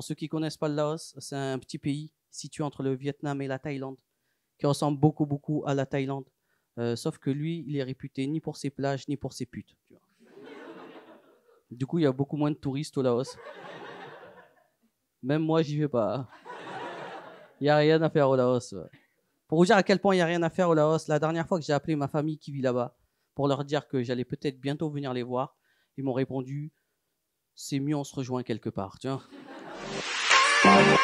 Pour ceux qui connaissent pas le Laos, c'est un petit pays situé entre le Vietnam et la Thaïlande, qui ressemble beaucoup, beaucoup à la Thaïlande. Euh, sauf que lui, il est réputé ni pour ses plages, ni pour ses putes. Du coup, il y a beaucoup moins de touristes au Laos. Même moi, j'y vais pas. Il n'y a rien à faire au Laos. Pour vous dire à quel point il n'y a rien à faire au Laos, la dernière fois que j'ai appelé ma famille qui vit là-bas pour leur dire que j'allais peut-être bientôt venir les voir, ils m'ont répondu c'est mieux on se rejoint quelque part. Bye.